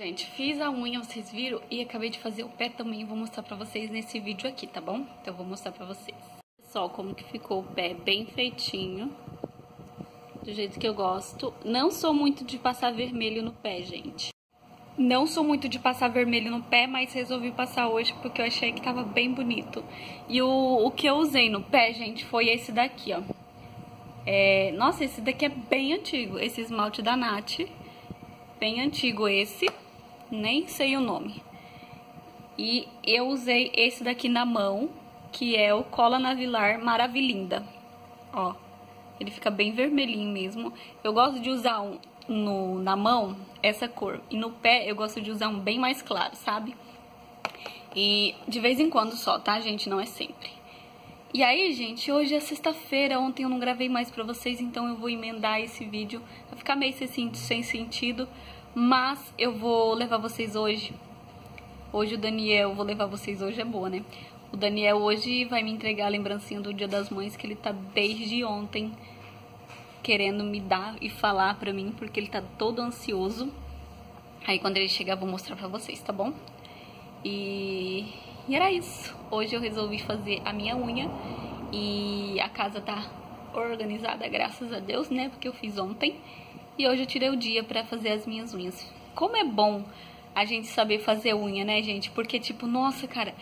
Gente, fiz a unha, vocês viram? E acabei de fazer o pé também, vou mostrar pra vocês nesse vídeo aqui, tá bom? Então eu vou mostrar pra vocês. Pessoal, como que ficou o pé bem feitinho. Do jeito que eu gosto. Não sou muito de passar vermelho no pé, gente. Não sou muito de passar vermelho no pé, mas resolvi passar hoje porque eu achei que tava bem bonito. E o, o que eu usei no pé, gente, foi esse daqui, ó. É, nossa, esse daqui é bem antigo, esse esmalte da Nath. Bem antigo esse, nem sei o nome. E eu usei esse daqui na mão, que é o Cola Navilar Maravilinda. Ó, ele fica bem vermelhinho mesmo. Eu gosto de usar um, no, na mão essa cor. E no pé eu gosto de usar um bem mais claro, sabe? E de vez em quando só, tá, gente? Não é sempre. E aí, gente, hoje é sexta-feira, ontem eu não gravei mais pra vocês, então eu vou emendar esse vídeo. Vai ficar meio sem sentido, mas eu vou levar vocês hoje. Hoje o Daniel, vou levar vocês hoje, é boa, né? O Daniel hoje vai me entregar a lembrancinha do Dia das Mães, que ele tá desde ontem querendo me dar e falar pra mim, porque ele tá todo ansioso. Aí quando ele chegar, vou mostrar pra vocês, tá bom? E, e era isso. Hoje eu resolvi fazer a minha unha e a casa tá organizada, graças a Deus, né? Porque eu fiz ontem. E hoje eu tirei o dia pra fazer as minhas unhas. Como é bom a gente saber fazer unha, né, gente? Porque, tipo, nossa, cara,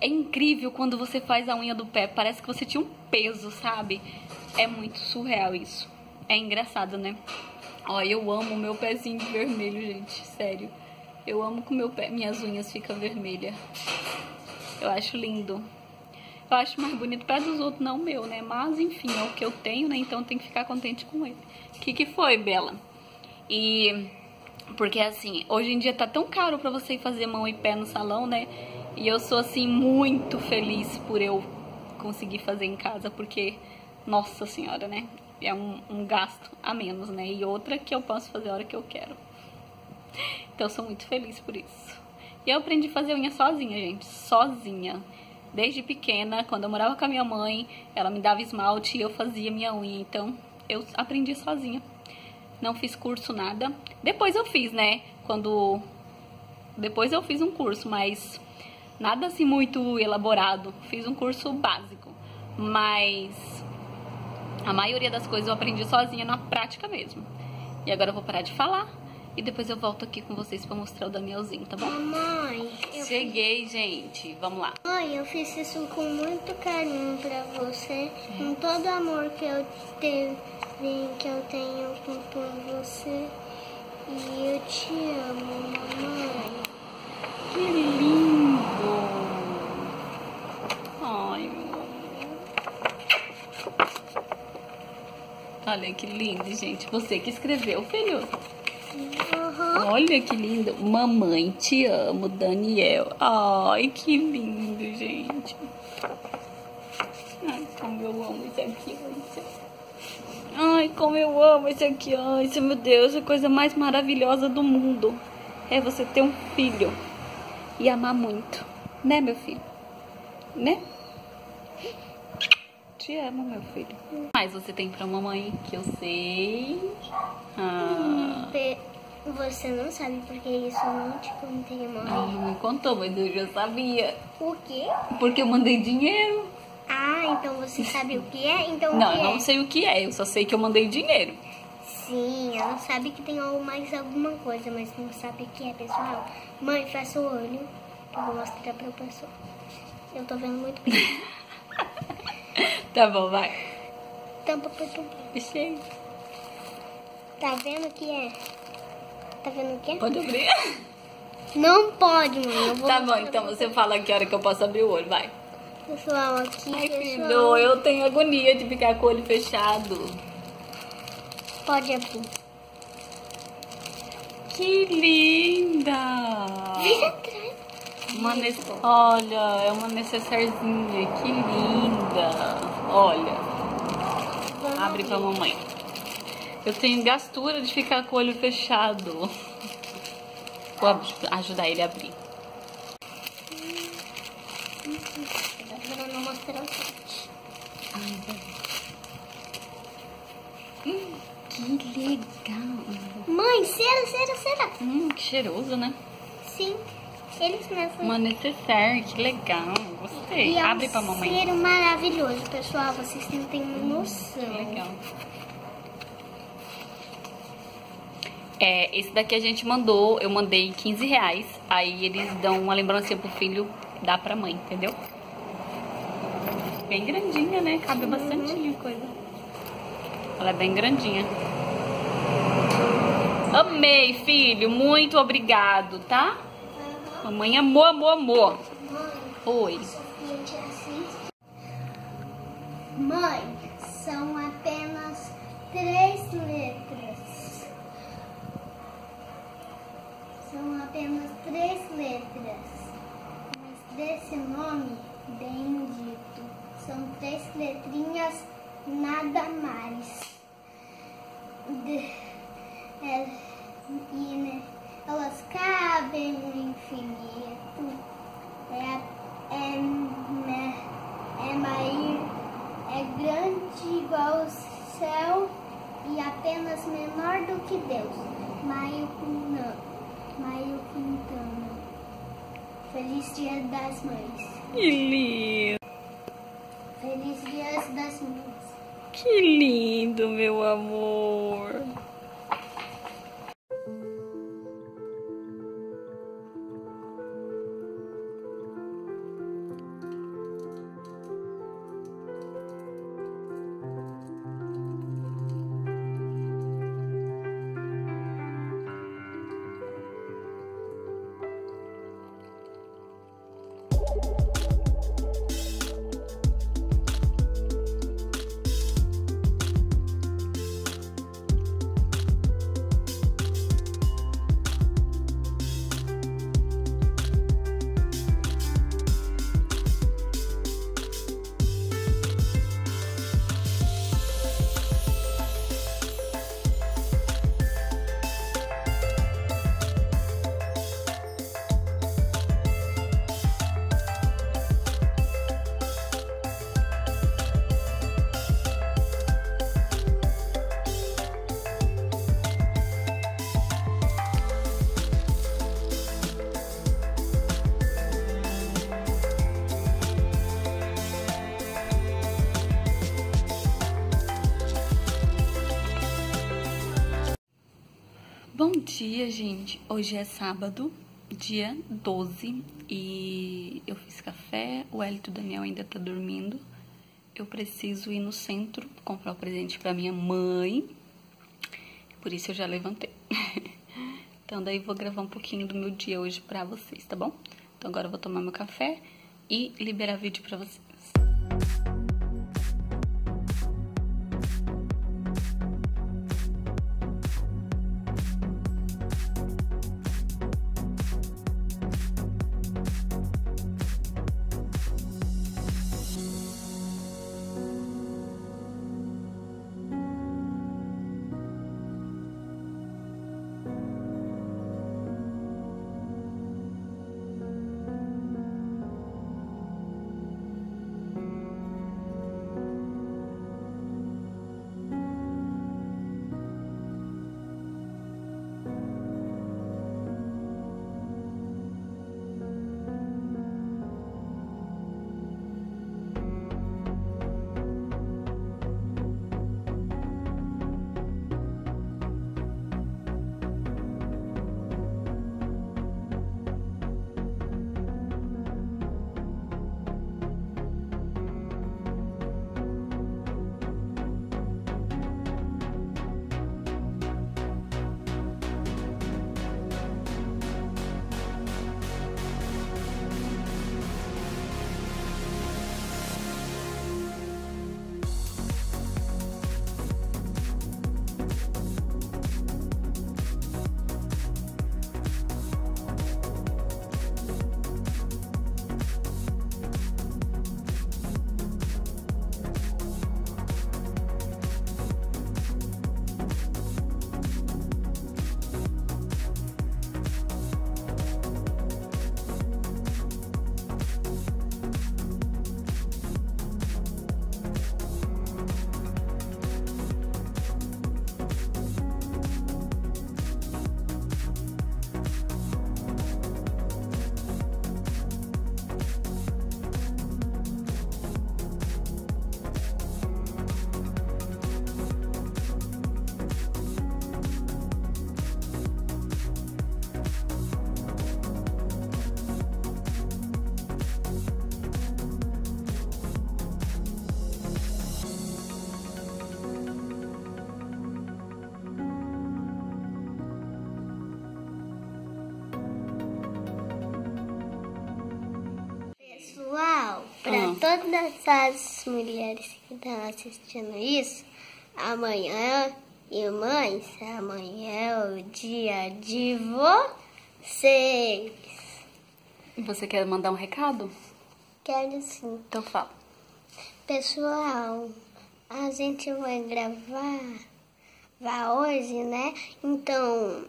é incrível quando você faz a unha do pé. Parece que você tinha um peso, sabe? É muito surreal isso. É engraçado, né? Ó, eu amo meu pezinho vermelho, gente. Sério. Eu amo que meu pé, minhas unhas ficam vermelhas. Eu acho lindo. Eu acho mais bonito pé dos outros, não o meu, né? Mas, enfim, é o que eu tenho, né? Então tem que ficar contente com ele. O que, que foi, Bela? E... Porque, assim, hoje em dia tá tão caro pra você fazer mão e pé no salão, né? E eu sou, assim, muito feliz por eu conseguir fazer em casa, porque... Nossa senhora, né? é um, um, gasto a menos, né? E outra que eu posso fazer a hora que eu quero. Então eu sou muito feliz por isso. E eu aprendi a fazer unha sozinha, gente. Sozinha. Desde pequena, quando eu morava com a minha mãe, ela me dava esmalte e eu fazia minha unha. Então eu aprendi sozinha. Não fiz curso, nada. Depois eu fiz, né? Quando. Depois eu fiz um curso, mas nada assim muito elaborado. Fiz um curso básico. Mas a maioria das coisas eu aprendi sozinha na prática mesmo. E agora eu vou parar de falar e depois eu volto aqui com vocês pra mostrar o Danielzinho, tá bom? Mamãe, Cheguei, fiz... gente. Vamos lá. Mãe, eu fiz isso com muito carinho pra você, com todo o amor que eu tenho, que eu tenho por você. E eu te amo, mamãe. Que lindo! Ai, Olha que lindo, gente. Você que escreveu, filho. Uhum. Olha que lindo. Mamãe, te amo, Daniel. Ai, que lindo, gente. Ai, como eu amo isso aqui, Ai, como eu amo isso aqui, ai, meu Deus, a coisa mais maravilhosa do mundo é você ter um filho e amar muito, né, meu filho? Né? Te amo, meu filho. Mas você tem pra mamãe que eu sei. Ah. Você não sabe porque isso não te contei, mãe. Ah, não me contou, mas eu já sabia. O quê? Porque eu mandei dinheiro. Ah, então você sabe o que é? Então Não, eu não é? sei o que é, eu só sei que eu mandei dinheiro. Sim, ela sabe que tem mais alguma coisa, mas não sabe o que é, pessoal. Mãe, fecha o olho, que eu vou mostrar pra pessoa. Eu tô vendo muito bem. Tá bom, vai. Tampa por tudo. Fechei. Tá vendo o que é? Tá vendo o que é? Pode abrir? Não pode, mãe. Tá bom, então você fala que hora que eu posso abrir o olho, vai. Pessoal, aqui, Ai, pessoal. filho, eu tenho agonia de ficar com o olho fechado. Pode abrir. Que linda! Atrás. Uma. Olha, é uma necessairezinha. Que linda. Olha. Abre pra mamãe. Eu tenho gastura de ficar com o olho fechado. Vou ajudar ele a abrir. Hum, que legal. Mãe, cera, cera, cera. Hum, que cheiroso, né? Sim, eles mesmos. Uma necessaire, que legal. Gostei. E é um Abre pra mamãe. cheiro maravilhoso, pessoal. Vocês não têm noção. Que legal. É, esse daqui a gente mandou, eu mandei 15 reais. Aí eles dão uma lembrancinha pro filho, dá pra mãe, entendeu? Bem grandinha, né? Cabe bastante coisa. Ela é bem grandinha. Amei, filho. Muito obrigado, tá? Mamãe amou, amou, amou. Oi. Te assiste. Mãe, são apenas três letras. São apenas três letras. Mas desse nome, bem dito, são três letrinhas, nada mais. De- é, e né, elas cabem no infinito. É, é, né, é maior, é grande igual o céu e apenas menor do que Deus. Maio Quintana. Maio Quintana. Feliz Dia das Mães. Que lindo. Feliz Dia das Mães. Que lindo, meu amor. Dia, gente. Hoje é sábado, dia 12, e eu fiz café. O Elito Daniel ainda tá dormindo. Eu preciso ir no centro comprar o presente pra minha mãe. Por isso eu já levantei. Então daí vou gravar um pouquinho do meu dia hoje pra vocês, tá bom? Então agora eu vou tomar meu café e liberar vídeo pra vocês. Todas as mulheres que estão assistindo isso, amanhã, irmãs, amanhã é o dia de vocês. Você quer mandar um recado? Quero sim. Então fala. Pessoal, a gente vai gravar, vai hoje, né? Então,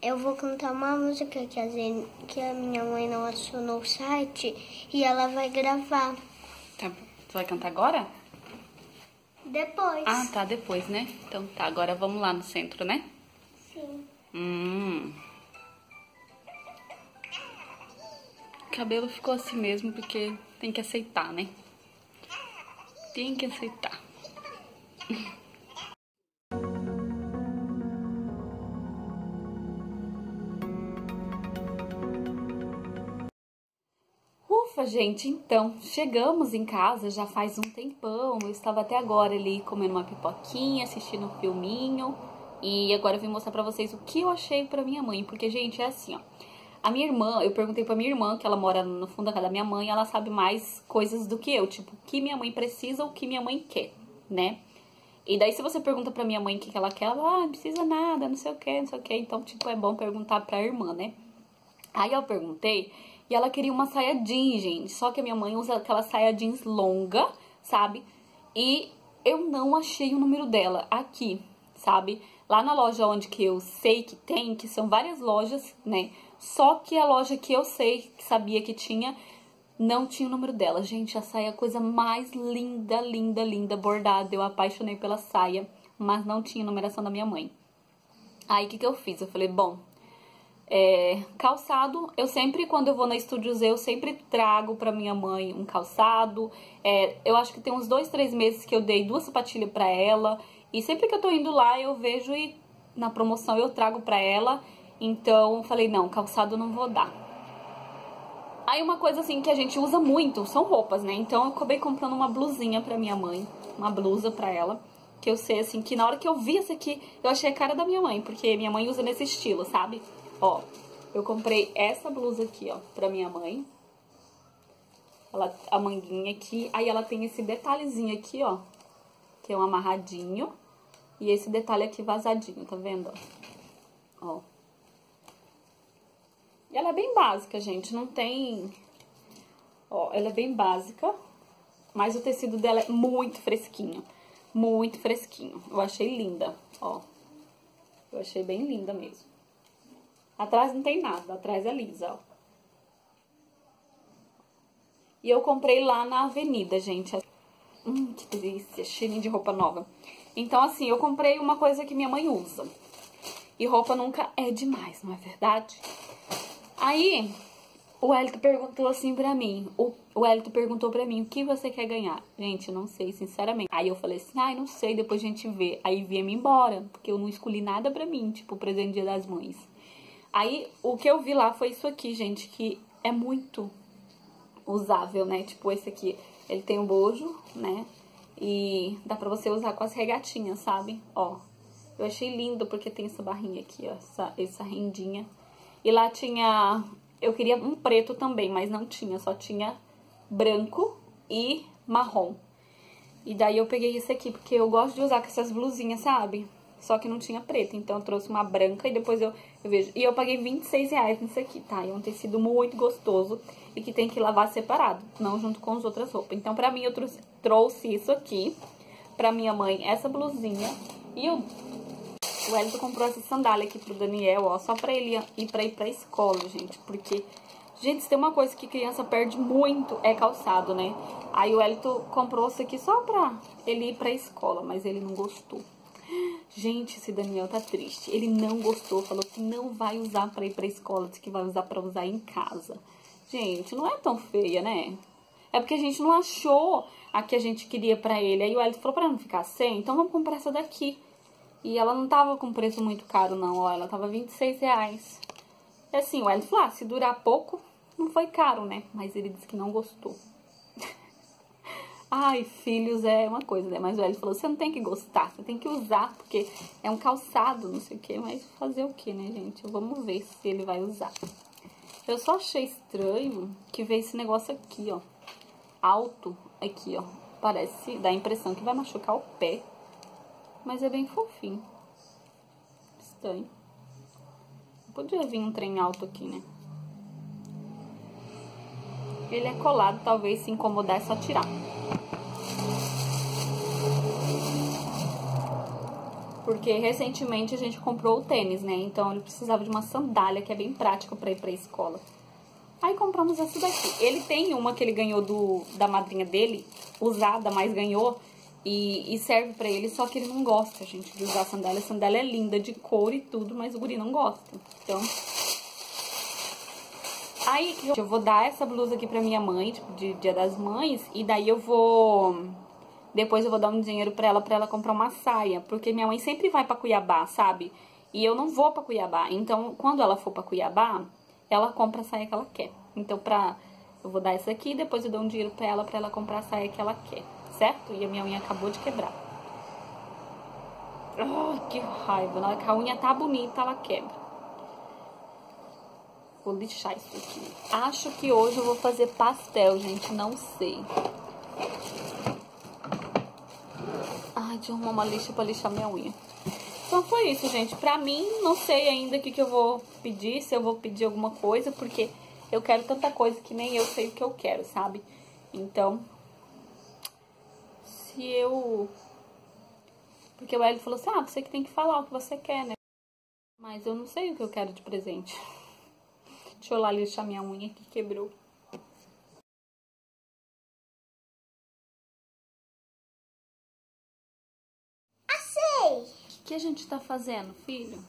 eu vou cantar uma música que a, gente, que a minha mãe não acionou o site e ela vai gravar. Tu vai cantar agora? Depois. Ah, tá, depois, né? Então tá, agora vamos lá no centro, né? Sim. Hum. O cabelo ficou assim mesmo porque tem que aceitar, né? Tem que aceitar. Ufa, gente, então, chegamos em casa já faz um tempão. Eu estava até agora ali comendo uma pipoquinha, assistindo um filminho. E agora eu vim mostrar pra vocês o que eu achei pra minha mãe. Porque, gente, é assim, ó. A minha irmã, eu perguntei pra minha irmã, que ela mora no fundo da casa da minha mãe, ela sabe mais coisas do que eu. Tipo, o que minha mãe precisa ou o que minha mãe quer, né? E daí, se você pergunta pra minha mãe o que, ela quer, ela, ah, não precisa nada, não sei o que, não sei o que. Então, tipo, é bom perguntar pra irmã, né? Aí eu perguntei e ela queria uma saia jeans, gente. Só que a minha mãe usa aquela saia jeans longa, sabe? E eu não achei o número dela aqui, sabe? Lá na loja onde que eu sei que tem, que são várias lojas, né? Só que a loja que eu sei, que sabia que tinha, não tinha o número dela. Gente, a saia é a coisa mais linda, linda, linda, bordada. Eu apaixonei pela saia, mas não tinha numeração da minha mãe. Aí, o que que eu fiz? Eu falei, bom, é, calçado, eu sempre, quando eu vou na Estúdio Z, eu sempre trago pra minha mãe um calçado. É, eu acho que tem uns dois, três meses que eu dei duas sapatilhas pra ela. E sempre que eu tô indo lá, eu vejo e na promoção eu trago pra ela. Então, falei, não, calçado não vou dar. Aí uma coisa assim que a gente usa muito são roupas, né? Então eu acabei comprando uma blusinha pra minha mãe, uma blusa pra ela. Que eu sei, assim, que na hora que eu vi essa aqui, eu achei a cara da minha mãe, porque minha mãe usa nesse estilo, sabe? Ó, eu comprei essa blusa aqui, ó, pra minha mãe. Ela, a manguinha aqui, aí ela tem esse detalhezinho aqui, ó, que é um amarradinho. E esse detalhe aqui vazadinho, tá vendo? Ó. E ela é bem básica, gente, não tem... Ó, ela é bem básica, mas o tecido dela é muito fresquinho. Muito fresquinho. Eu achei linda, ó. Eu achei bem linda mesmo. Atrás não tem nada, atrás é lisa, ó. E eu comprei lá na avenida, gente. Hum, que delícia, cheirinho de roupa nova. Então, assim, eu comprei uma coisa que minha mãe usa. E roupa nunca é demais, não é verdade? Aí, o Elito perguntou assim pra mim. O, o Elito perguntou pra mim, o que você quer ganhar? Gente, eu não sei, sinceramente. Aí eu falei assim, ai, não sei, depois a gente vê. Aí vinha-me embora, porque eu não escolhi nada pra mim, tipo, presente dia das mães. Aí, o que eu vi lá foi isso aqui, gente, que é muito usável, né? Tipo, esse aqui, ele tem um bojo, né? E dá pra você usar com as regatinhas, sabe? Ó, eu achei lindo porque tem essa barrinha aqui, ó, essa, essa rendinha. E lá tinha... Eu queria um preto também, mas não tinha, só tinha branco e marrom. E daí eu peguei esse aqui, porque eu gosto de usar com essas blusinhas, sabe? Só que não tinha preto, então eu trouxe uma branca e depois eu, eu vejo. E eu paguei 26 reais nisso aqui, tá? É um tecido muito gostoso e que tem que lavar separado, não junto com as outras roupas. Então, pra mim, eu trouxe, trouxe isso aqui. Pra minha mãe, essa blusinha. E o, o Elton comprou essa sandália aqui pro Daniel, ó, só pra ele ir pra ir pra escola, gente. Porque, gente, se tem uma coisa que criança perde muito, é calçado, né? Aí o Elton comprou isso aqui só pra ele ir pra escola, mas ele não gostou. Gente, esse Daniel tá triste. Ele não gostou, falou que não vai usar pra ir pra escola, disse que vai usar pra usar em casa. Gente, não é tão feia, né? É porque a gente não achou a que a gente queria pra ele. Aí o Elton falou pra não ficar sem, então vamos comprar essa daqui. E ela não tava com preço muito caro, não, ó. Ela tava 26 reais. E assim, o Elton falou, ah, se durar pouco, não foi caro, né? Mas ele disse que não gostou. Ai, filhos é uma coisa, né? Mas o Hélio falou, você não tem que gostar, você tem que usar, porque é um calçado, não sei o quê. Mas fazer o quê, né, gente? Vamos ver se ele vai usar. Eu só achei estranho que veio esse negócio aqui, ó. Alto. Aqui, ó. Parece, dá a impressão que vai machucar o pé. Mas é bem fofinho. Estranho. Podia vir um trem alto aqui, né? Ele é colado, talvez se incomodar é só tirar. Porque recentemente a gente comprou o tênis, né? Então ele precisava de uma sandália que é bem prática para ir pra escola. Aí compramos essa daqui. Ele tem uma que ele ganhou do, da madrinha dele, usada, mas ganhou. E, e serve pra ele, só que ele não gosta, gente, de usar sandália. A sandália é linda, de cor e tudo, mas o guri não gosta. Então... Aí eu vou dar essa blusa aqui pra minha mãe, tipo, de dia das mães. E daí eu vou... Depois eu vou dar um dinheiro pra ela, pra ela comprar uma saia. Porque minha mãe sempre vai pra Cuiabá, sabe? E eu não vou pra Cuiabá. Então, quando ela for pra Cuiabá, ela compra a saia que ela quer. Então, pra... Eu vou dar essa aqui, depois eu dou um dinheiro pra ela, pra ela comprar a saia que ela quer certo? E a minha unha acabou de quebrar. Oh, que raiva. Na hora que a unha tá bonita, ela quebra. Vou lixar isso aqui. Acho que hoje eu vou fazer pastel, gente. Não sei. Ai, de arrumar uma lixa pra lixar minha unha. Então foi isso, gente. Pra mim, não sei ainda o que, que eu vou pedir. Se eu vou pedir alguma coisa, porque eu quero tanta coisa que nem eu sei o que eu quero, sabe? Então, se eu. Porque o Hélio falou assim: ah, você que tem que falar o que você quer, né? Mas eu não sei o que eu quero de presente. Deixa eu lá lixar minha unha que quebrou. Achei! O que, que a gente tá fazendo, filho?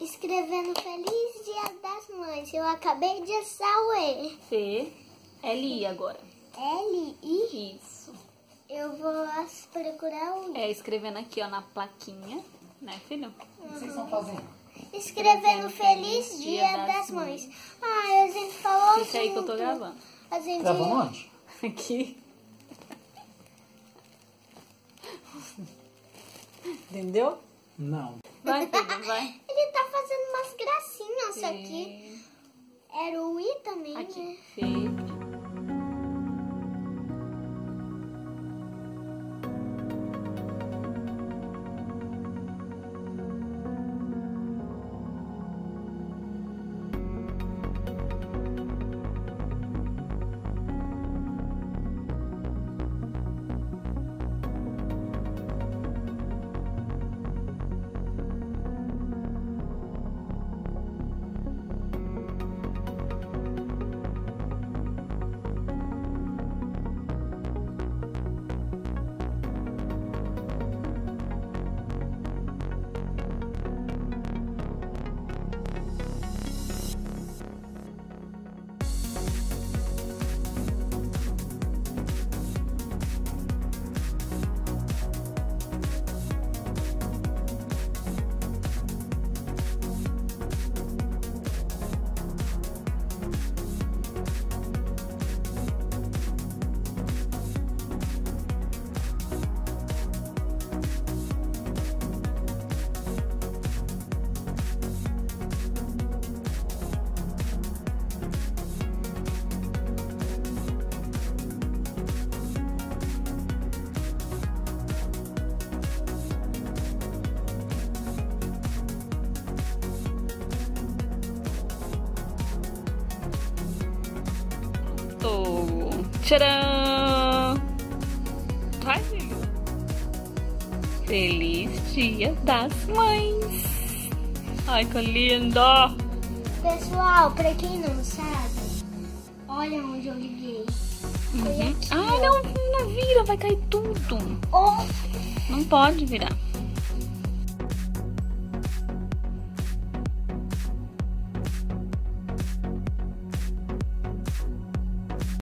Escrevendo Feliz Dia das Mães. Eu acabei de achar o E. F, L, I agora. L, I. Isso. Eu vou procurar o É, escrevendo aqui, ó, na plaquinha, né, filho? O que vocês estão fazendo? Escrevendo Feliz Dia das Mães. Ah, a gente falou Fica aí que eu tô junto. gravando. A gente... Gravando onde? Aqui. Entendeu? Não. Vai, filho, vai. Ele tá fazendo umas gracinhas isso aqui. Sim. Era o I também, Aqui, né? Fê. Tcharam! Filho. Feliz Dia das Mães! Ai, que lindo! Pessoal, pra quem não sabe, olha onde eu liguei. Uhum. Ai, não, não vira, vai cair tudo. Oh, Não pode virar.